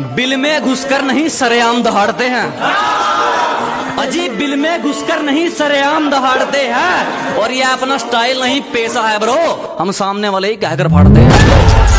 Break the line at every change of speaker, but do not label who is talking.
Bill में घुसकर नहीं सरेआम दहाड़ते हैं। अजी बिल में घुसकर नहीं सरेआम दहाड़ते हैं। और ये अपना स्टाइल नहीं, पेशा है ब्रो। हम सामने वाले ही कहकर फाड़ते हैं।